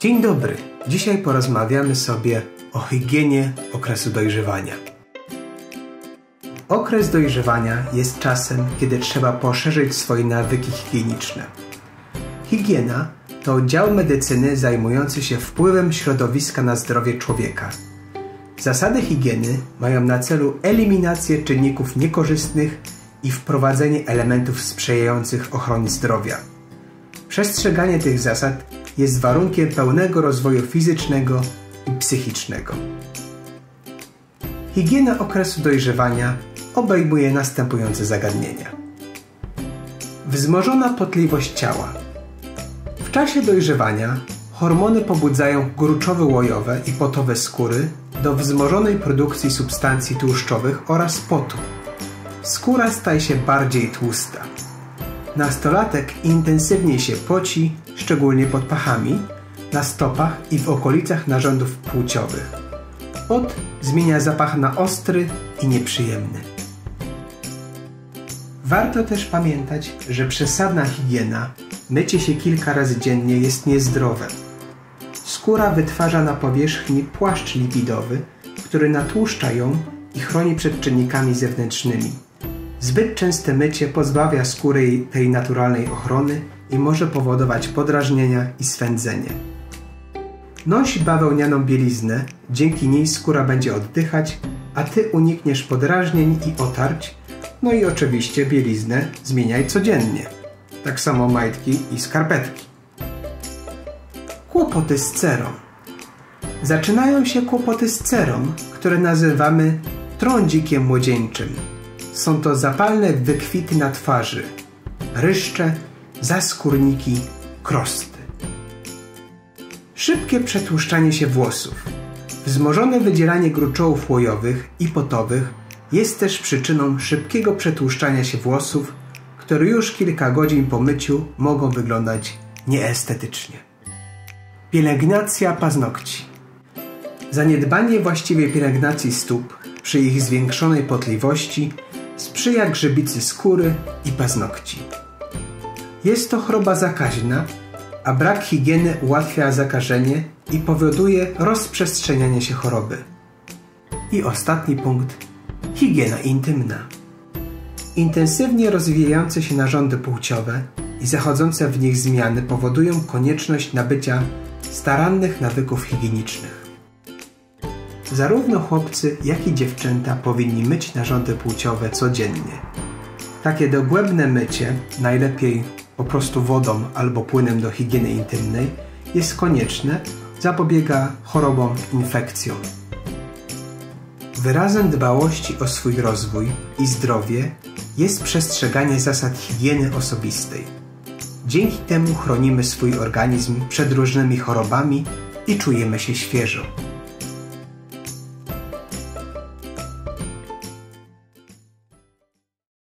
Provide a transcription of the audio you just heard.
Dzień dobry. Dzisiaj porozmawiamy sobie o higienie okresu dojrzewania. Okres dojrzewania jest czasem, kiedy trzeba poszerzyć swoje nawyki higieniczne. Higiena to dział medycyny zajmujący się wpływem środowiska na zdrowie człowieka. Zasady higieny mają na celu eliminację czynników niekorzystnych i wprowadzenie elementów sprzyjających ochronie zdrowia. Przestrzeganie tych zasad jest warunkiem pełnego rozwoju fizycznego i psychicznego. Higiena okresu dojrzewania obejmuje następujące zagadnienia. Wzmożona potliwość ciała. W czasie dojrzewania hormony pobudzają gruczowe łojowe i potowe skóry do wzmożonej produkcji substancji tłuszczowych oraz potu. Skóra staje się bardziej tłusta. Nastolatek intensywniej się poci, szczególnie pod pachami, na stopach i w okolicach narządów płciowych. Pot zmienia zapach na ostry i nieprzyjemny. Warto też pamiętać, że przesadna higiena, mycie się kilka razy dziennie jest niezdrowe. Skóra wytwarza na powierzchni płaszcz lipidowy, który natłuszcza ją i chroni przed czynnikami zewnętrznymi. Zbyt częste mycie pozbawia skóry tej naturalnej ochrony i może powodować podrażnienia i swędzenie. Noś bawełnianą bieliznę, dzięki niej skóra będzie oddychać, a ty unikniesz podrażnień i otarć, no i oczywiście bieliznę zmieniaj codziennie. Tak samo majtki i skarpetki. Kłopoty z cerą. Zaczynają się kłopoty z cerą, które nazywamy trądzikiem młodzieńczym. Są to zapalne wykwity na twarzy, ryszcze, zaskórniki, krosty. Szybkie przetłuszczanie się włosów. Wzmożone wydzielanie gruczołów łojowych i potowych jest też przyczyną szybkiego przetłuszczania się włosów, które już kilka godzin po myciu mogą wyglądać nieestetycznie. Pielęgnacja paznokci. Zaniedbanie właściwej pielęgnacji stóp przy ich zwiększonej potliwości sprzyja grzybicy skóry i paznokci. Jest to choroba zakaźna, a brak higieny ułatwia zakażenie i powoduje rozprzestrzenianie się choroby. I ostatni punkt higiena intymna. Intensywnie rozwijające się narządy płciowe i zachodzące w nich zmiany powodują konieczność nabycia starannych nawyków higienicznych. Zarówno chłopcy, jak i dziewczęta powinni myć narządy płciowe codziennie. Takie dogłębne mycie, najlepiej po prostu wodą albo płynem do higieny intymnej, jest konieczne, zapobiega chorobom, infekcjom. Wyrazem dbałości o swój rozwój i zdrowie jest przestrzeganie zasad higieny osobistej. Dzięki temu chronimy swój organizm przed różnymi chorobami i czujemy się świeżo.